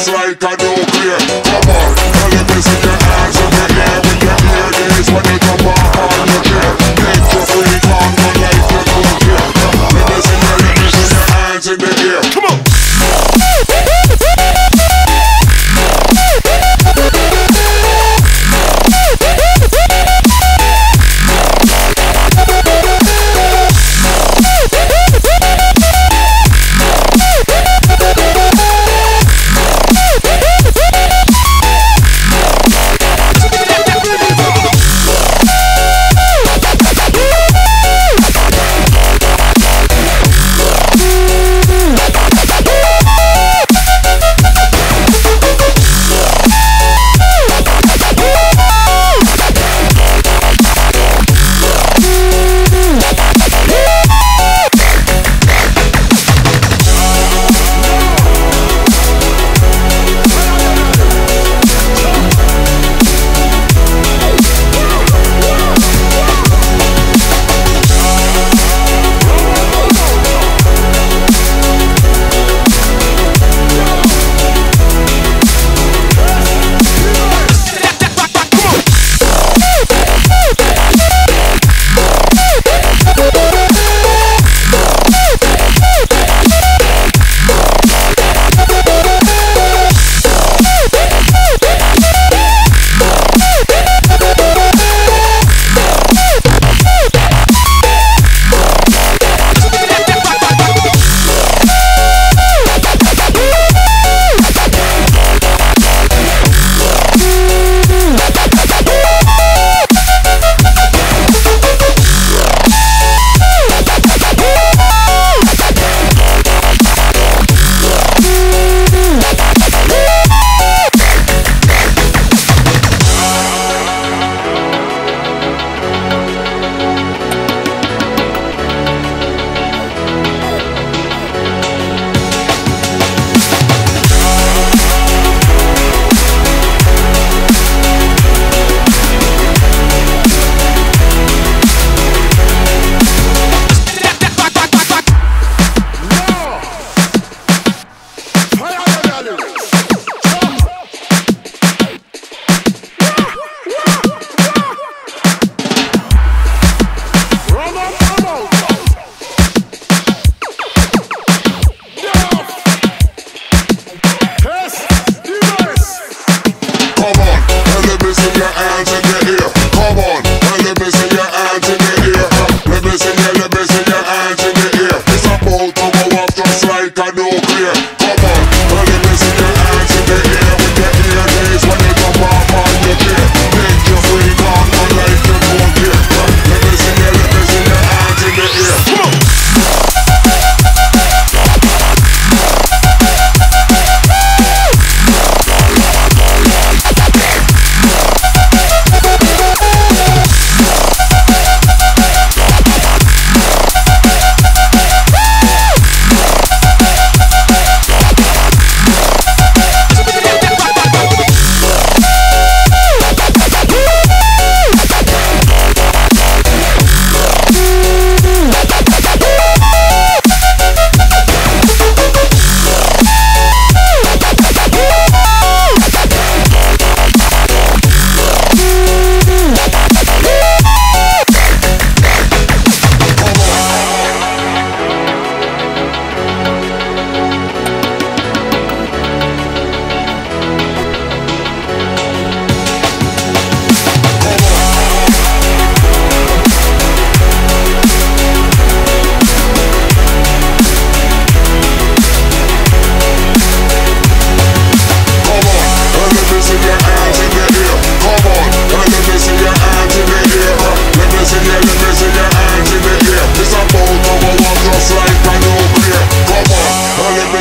It's like a nuclear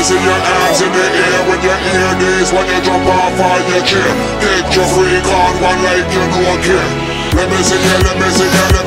See your hands in the air when your ear knees when you jump off on your chair. Get your freak on one like you don't care. Let me see you, let me see you, let me